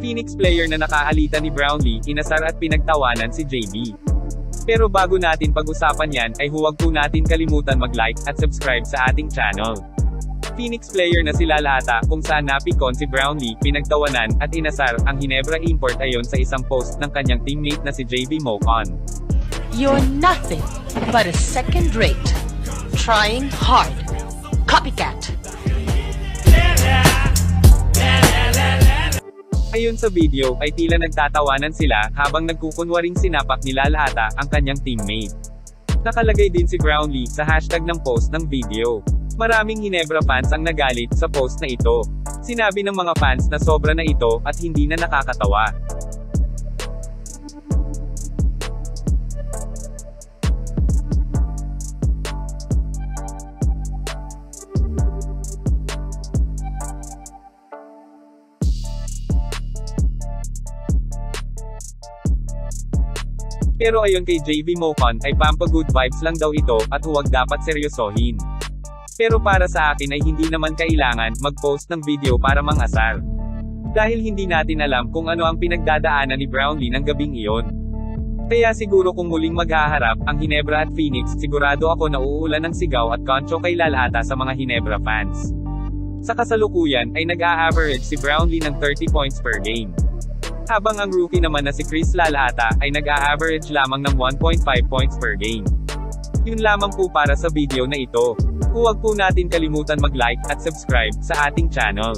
Phoenix player na nakaalita ni Brownlee, inasar at pinagtawanan si JB. Pero bago natin pag-usapan yan, ay huwag po natin kalimutan mag-like at subscribe sa ating channel. Phoenix player na si Lalata, kung saan napikon si Brownlee, pinagtawanan, at inasar, ang Hinebra import ayon sa isang post ng kanyang teammate na si JB Mocon. You're nothing but a second rate. Trying hard. Copycat. Ayon sa video, ay tila nagtatawanan sila, habang nagkukunwaring sinapak ni Lalata, ang kanyang teammate. Nakalagay din si Brownlee, sa hashtag ng post ng video. Maraming Hinebra fans ang nagalit, sa post na ito. Sinabi ng mga fans na sobra na ito, at hindi na nakakatawa. Pero ayon kay JV Mocon, ay pampa good vibes lang daw ito, at huwag dapat seryosohin. Pero para sa akin ay hindi naman kailangan, mag-post ng video para mangasar. Dahil hindi natin alam kung ano ang pinagdadaanan ni Brownlee ng gabing iyon. Kaya siguro kung muling maghaharap, ang Hinebra at Phoenix, sigurado ako na uulan ng sigaw at concho kay Lalata sa mga Hinebra fans. Sa kasalukuyan, ay nag-a-average si Brownlee ng 30 points per game. Habang ang rookie naman na si Chris Lalata, ay nag-a-average lamang ng 1.5 points per game. Yun lamang po para sa video na ito. Huwag po natin kalimutan mag-like at subscribe sa ating channel.